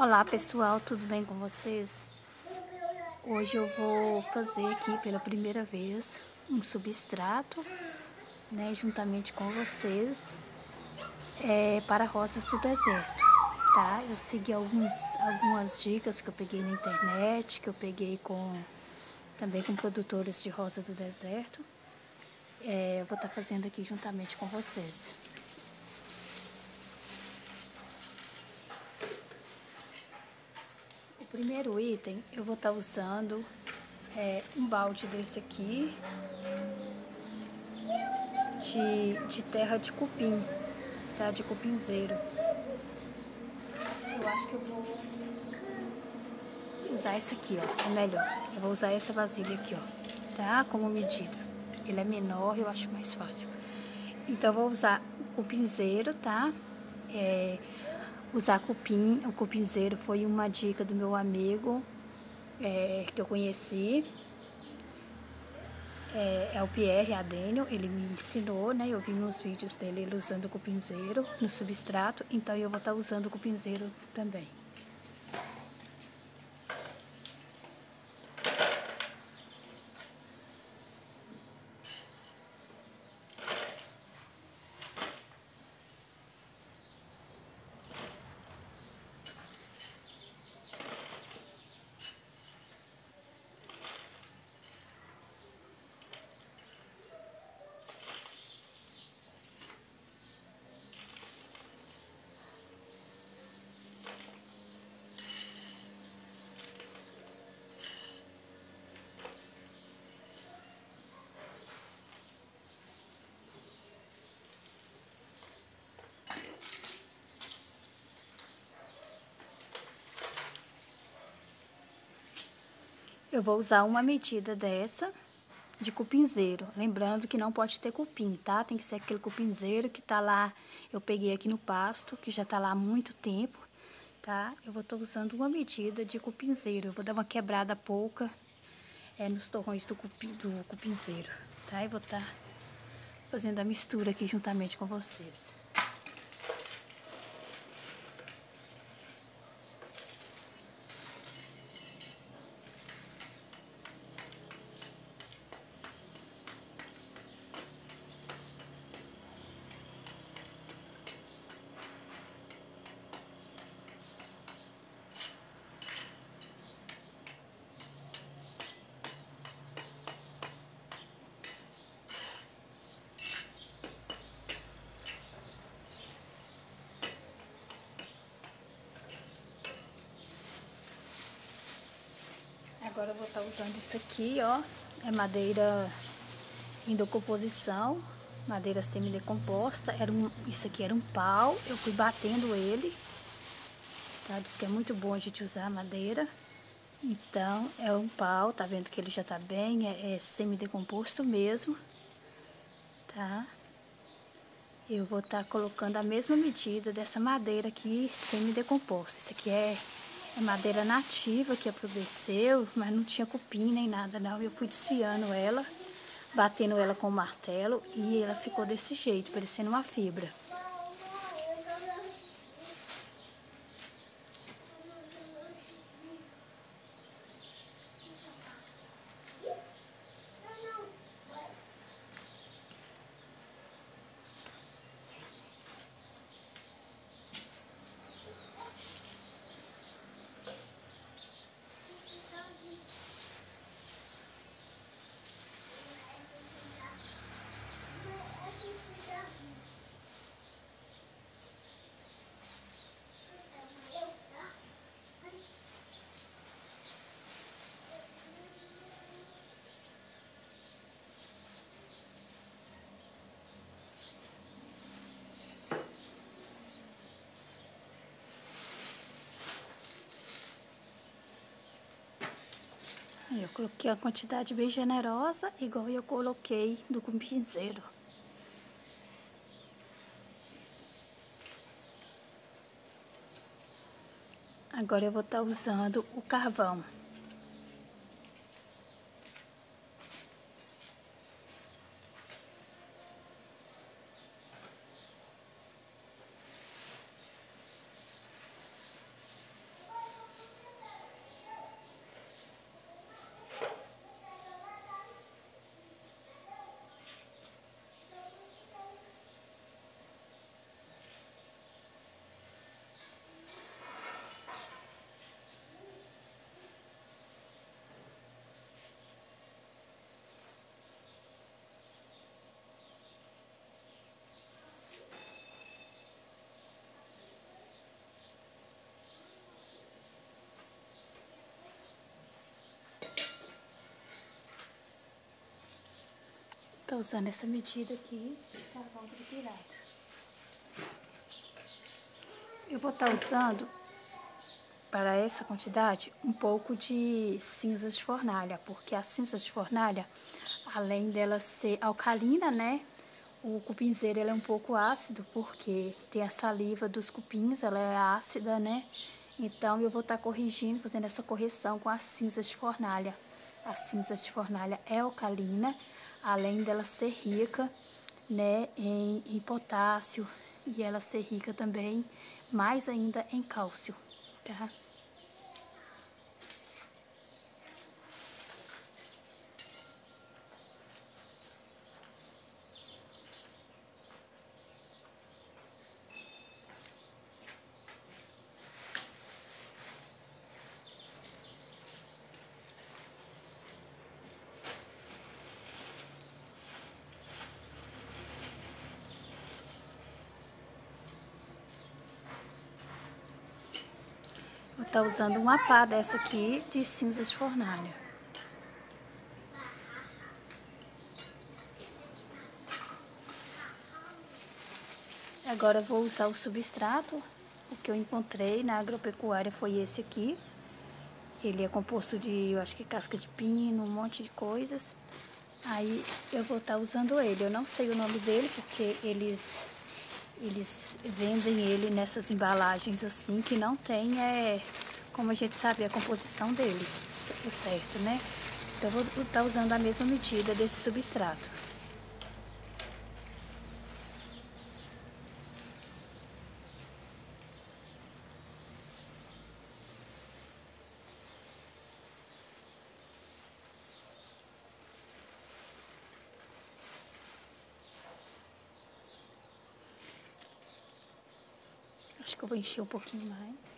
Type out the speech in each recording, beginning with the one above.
Olá pessoal, tudo bem com vocês? Hoje eu vou fazer aqui pela primeira vez um substrato, né, juntamente com vocês, é, para rosas do deserto, tá? Eu segui alguns, algumas dicas que eu peguei na internet, que eu peguei com também com produtores de rosa do deserto. É, eu vou estar tá fazendo aqui juntamente com vocês. Primeiro item eu vou estar tá usando é, um balde desse aqui de, de terra de cupim, tá? De cupinzeiro. Eu acho que eu vou usar esse aqui, ó, é melhor. Eu vou usar essa vasilha aqui, ó, tá? Como medida. Ele é menor, eu acho mais fácil. Então, eu vou usar o cupinzeiro, tá? É, Usar cupim, o cupinzeiro foi uma dica do meu amigo é, que eu conheci. É, é, o Pierre Adênio, ele me ensinou, né? Eu vi nos vídeos dele ele usando o cupinzeiro no substrato, então eu vou estar usando o cupinzeiro também. Eu vou usar uma medida dessa de cupinzeiro. Lembrando que não pode ter cupim, tá? Tem que ser aquele cupinzeiro que tá lá, eu peguei aqui no pasto, que já tá lá há muito tempo, tá? Eu vou estar usando uma medida de cupinzeiro. Eu vou dar uma quebrada pouca é, nos torrões do, do cupinzeiro, tá? E vou estar tá fazendo a mistura aqui juntamente com vocês. Agora eu vou estar usando isso aqui, ó. É madeira em decomposição, madeira semi-decomposta. Era um, isso aqui era um pau, eu fui batendo ele. Tá? Diz que é muito bom a gente usar a madeira. Então, é um pau, tá vendo que ele já tá bem, é, é semi-decomposto mesmo, tá? Eu vou estar tá colocando a mesma medida dessa madeira aqui semi-decomposta. Isso aqui é é madeira nativa que apodreceu, mas não tinha cupim nem nada não. Eu fui desfiando ela, batendo ela com o martelo e ela ficou desse jeito, parecendo uma fibra. Eu coloquei a quantidade bem generosa, igual eu coloquei do cupinzeiro. Agora eu vou estar tá usando o carvão. Tô usando essa medida aqui, carvão triturado. Eu vou estar tá usando, para essa quantidade, um pouco de cinzas de fornalha, porque a cinza de fornalha, além dela ser alcalina, né? O cupinzeiro é um pouco ácido, porque tem a saliva dos cupins, ela é ácida, né? Então, eu vou estar tá corrigindo, fazendo essa correção com as cinzas de fornalha. A cinza de fornalha é alcalina, além dela ser rica né, em, em potássio e ela ser rica também, mais ainda em cálcio, tá? Estar tá usando uma pá dessa aqui de cinza de fornalha. Agora vou usar o substrato. O que eu encontrei na agropecuária foi esse aqui. Ele é composto de, eu acho que casca de pino, um monte de coisas. Aí eu vou estar tá usando ele. Eu não sei o nome dele porque eles eles vendem ele nessas embalagens assim que não tem, é, como a gente sabe, a composição dele, o certo, né? Então, vou estar usando a mesma medida desse substrato. Acho que eu vou encher um pouquinho mais.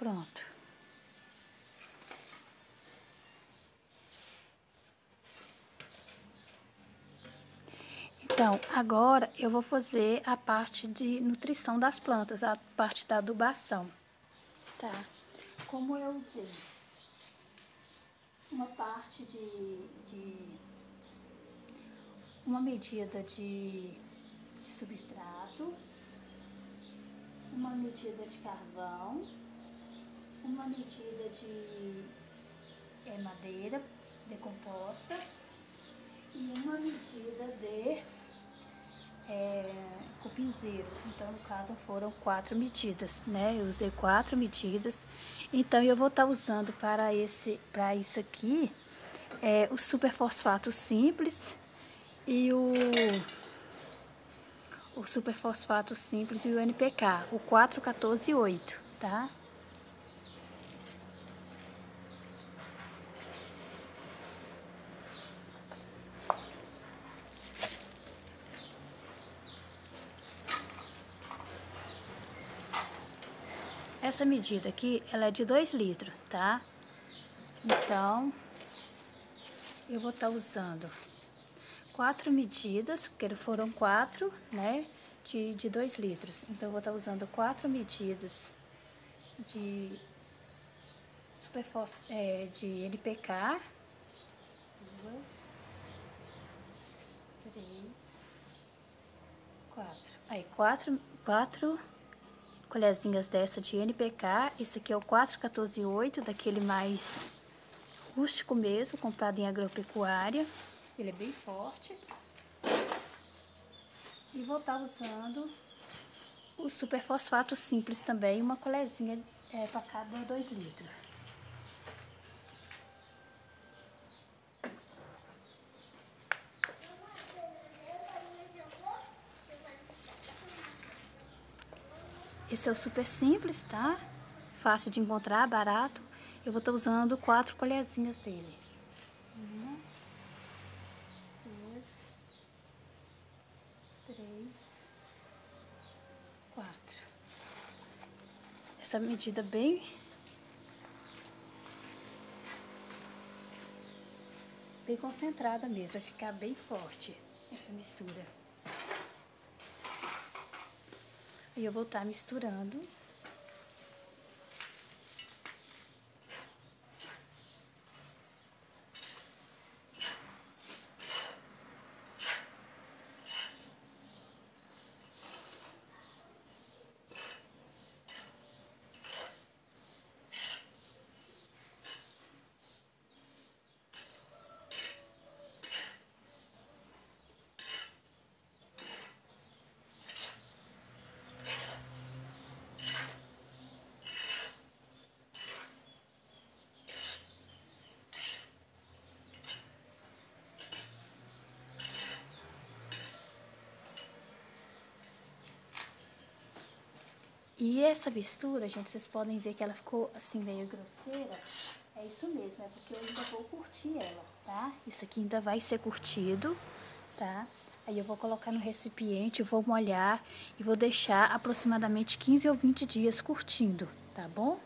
Pronto. Então, agora eu vou fazer a parte de nutrição das plantas, a parte da adubação, tá? Como eu usei uma parte de, de uma medida de, de substrato, uma medida de carvão, uma medida de é, madeira decomposta e uma medida de é, cupinzeiro. Então, no caso, foram quatro medidas, né? Eu usei quatro medidas. Então, eu vou estar tá usando para, esse, para isso aqui é, o superfosfato simples e o, o superfosfato simples e o NPK, o 4148, tá? Essa medida aqui, ela é de 2 litros, tá? Então, eu vou estar tá usando quatro medidas, porque foram quatro, né? De 2 litros. Então, eu vou estar tá usando quatro medidas de superfos, é, de NPK. Duas, três, quatro. Aí, quatro, quatro colherzinhas dessa de NPK. Esse aqui é o 4148, daquele mais rústico mesmo, comprado em agropecuária. Ele é bem forte. E vou estar usando o superfosfato simples também, uma colherzinha é, para cada 2 litros. É super simples, tá? Fácil de encontrar, barato. Eu vou estar usando quatro colherzinhas dele. Uma, duas, três, quatro. Essa medida bem... Bem concentrada mesmo, vai ficar bem forte essa mistura. E eu vou estar tá misturando. E essa mistura, gente, vocês podem ver que ela ficou assim meio grosseira. É isso mesmo, é porque eu ainda vou curtir ela, tá? Isso aqui ainda vai ser curtido, tá? Aí eu vou colocar no recipiente, vou molhar e vou deixar aproximadamente 15 ou 20 dias curtindo, tá bom?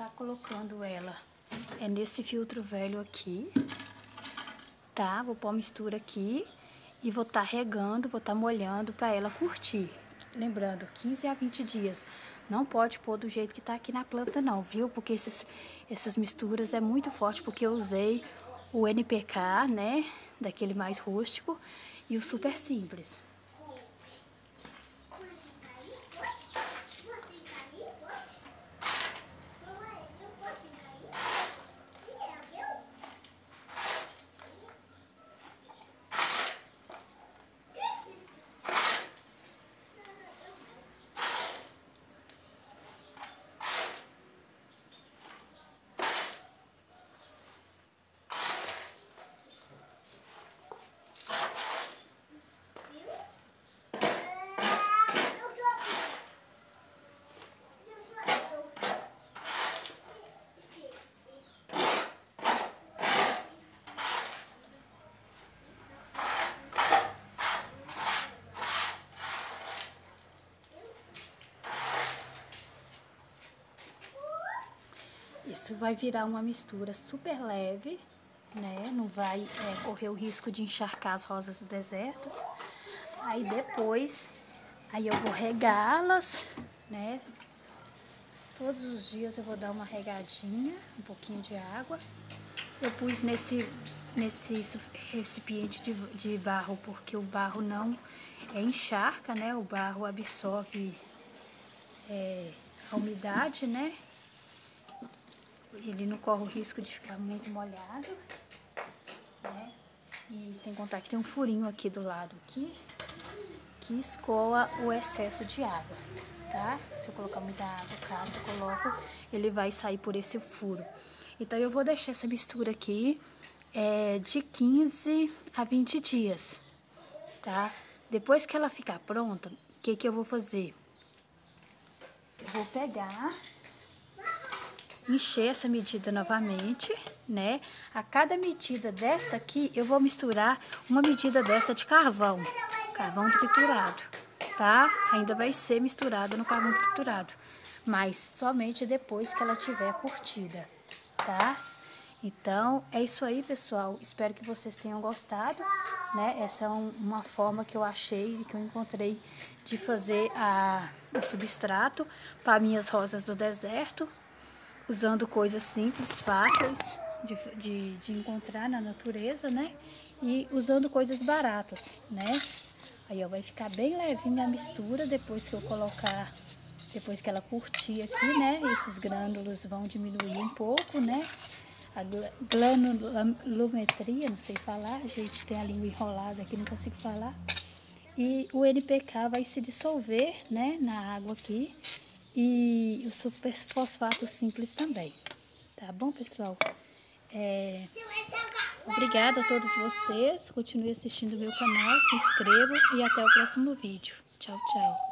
Tá colocando ela é nesse filtro velho aqui, tá? Vou pôr a mistura aqui e vou estar tá regando, vou estar tá molhando para ela curtir. Lembrando, 15 a 20 dias. Não pode pôr do jeito que tá aqui na planta não, viu? Porque esses, essas misturas é muito forte, porque eu usei o NPK, né? Daquele mais rústico e o super simples. Isso vai virar uma mistura super leve, né? Não vai é, correr o risco de encharcar as rosas do deserto. Aí depois, aí eu vou regá-las, né? Todos os dias eu vou dar uma regadinha, um pouquinho de água. Eu pus nesse, nesse recipiente de, de barro, porque o barro não é encharca, né? O barro absorve é, a umidade, né? Ele não corre o risco de ficar muito molhado, né? E sem contar que tem um furinho aqui do lado aqui, que escoa o excesso de água, tá? Se eu colocar muita água, caso eu coloco, ele vai sair por esse furo. Então, eu vou deixar essa mistura aqui é, de 15 a 20 dias, tá? Depois que ela ficar pronta, o que que eu vou fazer? Eu vou pegar encher essa medida novamente, né? A cada medida dessa aqui, eu vou misturar uma medida dessa de carvão, carvão triturado, tá? Ainda vai ser misturada no carvão triturado, mas somente depois que ela tiver curtida, tá? Então, é isso aí, pessoal. Espero que vocês tenham gostado, né? Essa é um, uma forma que eu achei, que eu encontrei de fazer a, o substrato para minhas rosas do deserto, usando coisas simples, fáceis de, de, de encontrar na natureza, né? E usando coisas baratas, né? Aí, ó, vai ficar bem levinha a mistura depois que eu colocar, depois que ela curtir aqui, né? Esses grânulos vão diminuir um pouco, né? A granulometria, não sei falar, gente tem a língua enrolada aqui, não consigo falar. E o NPK vai se dissolver, né, na água aqui e o super fosfato simples também. Tá bom, pessoal? É, Obrigada a todos vocês. Continue assistindo o meu canal, se inscrevam e até o próximo vídeo. Tchau, tchau.